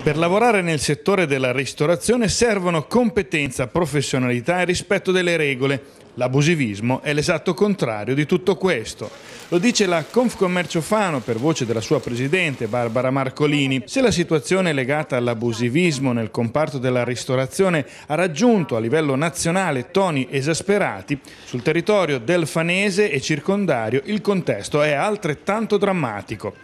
Per lavorare nel settore della ristorazione servono competenza, professionalità e rispetto delle regole. L'abusivismo è l'esatto contrario di tutto questo. Lo dice la Confcommercio Fano per voce della sua presidente Barbara Marcolini. Se la situazione legata all'abusivismo nel comparto della ristorazione ha raggiunto a livello nazionale toni esasperati, sul territorio del Fanese e circondario il contesto è altrettanto drammatico.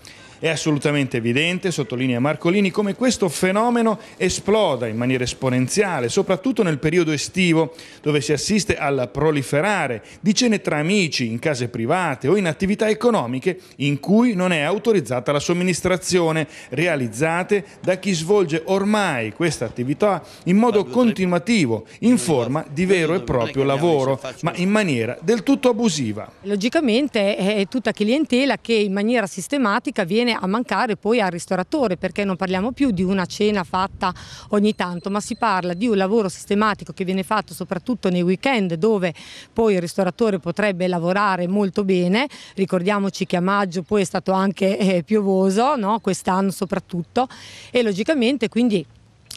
È assolutamente evidente, sottolinea Marcolini, come questo fenomeno esploda in maniera esponenziale, soprattutto nel periodo estivo, dove si assiste al proliferare di cene tra amici, in case private o in attività economiche in cui non è autorizzata la somministrazione, realizzate da chi svolge ormai questa attività in modo continuativo, in forma di vero e proprio lavoro, ma in maniera del tutto abusiva. Logicamente è tutta clientela che in maniera sistematica viene a mancare poi al ristoratore perché non parliamo più di una cena fatta ogni tanto ma si parla di un lavoro sistematico che viene fatto soprattutto nei weekend dove poi il ristoratore potrebbe lavorare molto bene, ricordiamoci che a maggio poi è stato anche eh, piovoso, no? quest'anno soprattutto. E logicamente quindi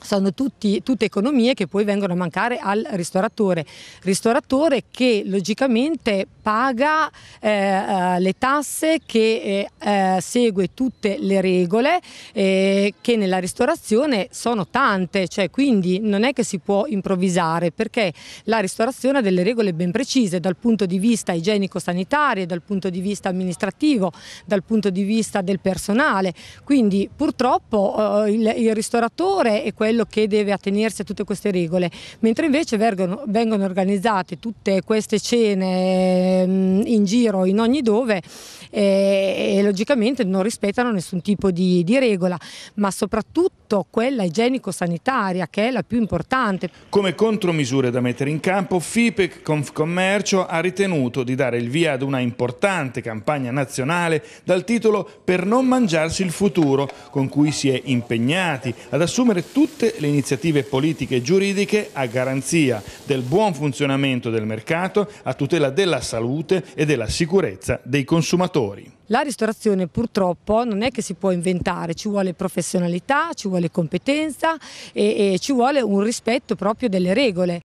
sono tutti, tutte economie che poi vengono a mancare al ristoratore, ristoratore che logicamente paga eh, eh, le tasse, che eh, eh, segue tutte le regole eh, che nella ristorazione sono tante, cioè quindi non è che si può improvvisare perché la ristorazione ha delle regole ben precise dal punto di vista igienico-sanitario, dal punto di vista amministrativo, dal punto di vista del personale, quindi purtroppo eh, il, il ristoratore è quello che deve attenersi a tutte queste regole, mentre invece vengono, vengono organizzate tutte queste cene mm, in giro in ogni dove e, e logicamente non rispettano nessun tipo di, di regola, ma soprattutto quella igienico-sanitaria che è la più importante. Come contromisure da mettere in campo, FIPEC Confcommercio ha ritenuto di dare il via ad una importante campagna nazionale dal titolo Per non mangiarsi il futuro, con cui si è impegnati ad assumere tutte le iniziative politiche e giuridiche a garanzia del buon funzionamento del mercato, a tutela della salute e della sicurezza dei consumatori. La ristorazione purtroppo non è che si può inventare, ci vuole professionalità, ci vuole competenza e, e ci vuole un rispetto proprio delle regole.